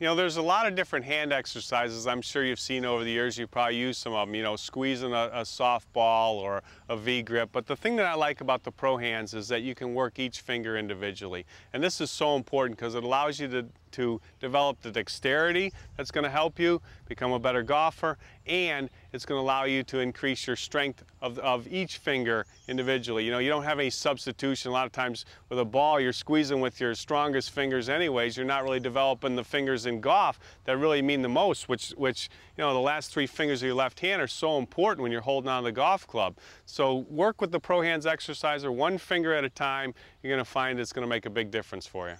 You know, there's a lot of different hand exercises I'm sure you've seen over the years. You've probably used some of them, you know, squeezing a, a softball or a V-grip. But the thing that I like about the Pro Hands is that you can work each finger individually. And this is so important because it allows you to to develop the dexterity that's going to help you become a better golfer and it's going to allow you to increase your strength of, of each finger individually. You know, you don't have any substitution. A lot of times with a ball, you're squeezing with your strongest fingers anyways. You're not really developing the fingers in golf that really mean the most, which, which you know, the last three fingers of your left hand are so important when you're holding on to the golf club. So work with the Pro Hands exerciser one finger at a time. You're going to find it's going to make a big difference for you.